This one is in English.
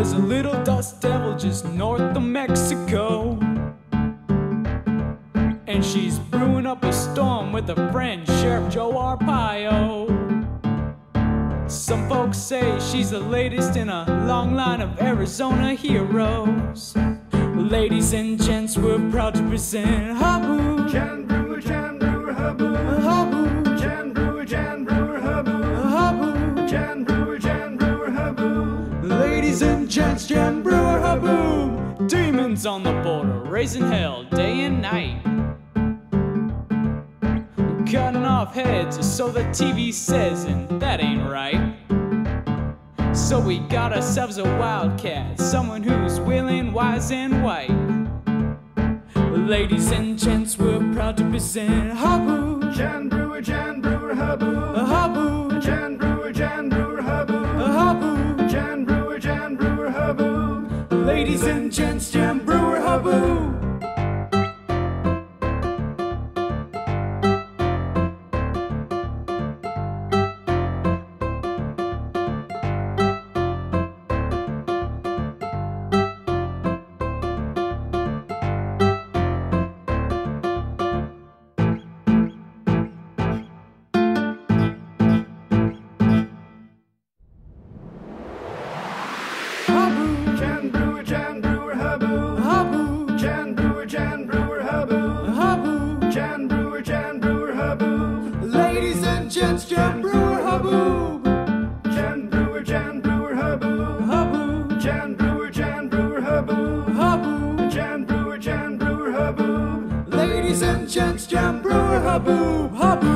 There's a little dust devil just north of Mexico. And she's brewing up a storm with her friend Sheriff Joe Arpaio. Some folks say she's the latest in a long line of Arizona heroes. Ladies and gents, we're proud to present Haboob. Ladies and gents, Jan Brewer Haboob! Demons on the border, raising hell day and night. Cutting off heads, so the TV says, and that ain't right. So we got ourselves a wildcat, someone who's willing, wise, and white. Ladies and gents, we're proud to present Haboob! Jan Brewer, Jan Brewer, Haboob. Haboob! Jan Brewer, Jan Brewer, Haboob. Ladies and gents, Jan Brewer Haboob! Gents, Jan Brewer Haboob! Jan Brewer, Jan Brewer, Haboob. Haboob! Jan Brewer, Jan Brewer, Haboob. Haboob! Jan Brewer, Jan Brewer, Haboob. Ladies and gents, Jan Brewer Haboob!